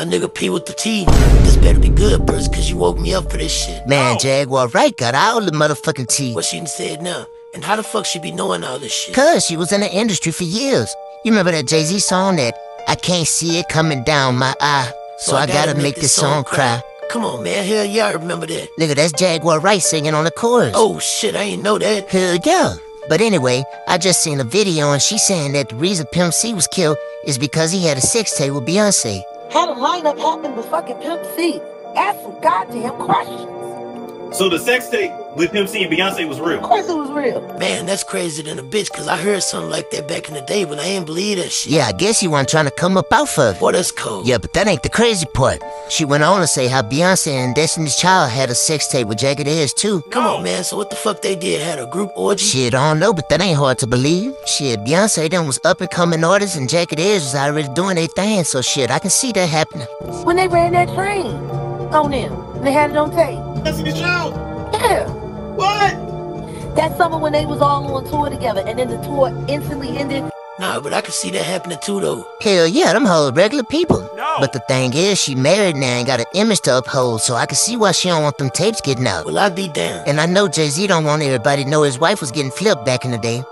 My nigga P with the T. This better be good, Bruce, cause you woke me up for this shit. Man, oh. Jaguar Wright got all the motherfucking tea. What she done said now? And how the fuck she be knowing all this shit? Cause she was in the industry for years. You remember that Jay-Z song that I can't see it coming down my eye, so, I, gotta, make this song cry. Come on, man. Hell yeah, I remember that. Nigga, that's Jaguar Wright singing on the chorus. Oh shit, I ain't know that. Hell yeah. But anyway, I just seen a video and she saying that the reason Pimp C was killed is because he had a sex tape with Beyonce. How the lineup happened with fucking Pimp C? Ask some goddamn questions. So the sex tape with Pimp C and Beyonce was real. Of course it was real. Man, that's crazier than a bitch, cause I heard something like that back in the day, but I ain't believe that shit. Yeah, I guess you weren't trying to come up out for it. Boy, that's cold. Yeah, but that ain't the crazy part. She went on to say how Beyonce and Destiny's Child had a sex tape with Jagged Edge too. Come on, man. So what the fuck they did? Had a group orgy? Shit, I don't know, but that ain't hard to believe. Shit, Beyonce then was up and coming artists and Jagged Edge was already doing their thing, so shit, I can see that happening. When they ran that train on them, they had it on tape. Destiny's Child. Yeah. What? That summer when they was all on tour together and then the tour instantly ended. Nah, but I can see that happening too, though. Hell yeah, them whole regular people. No. But the thing is, she married now and got an image to uphold, so I can see why she don't want them tapes getting out. Well, I be damned. And I know Jay-Z don't want everybody to know his wife was getting flipped back in the day.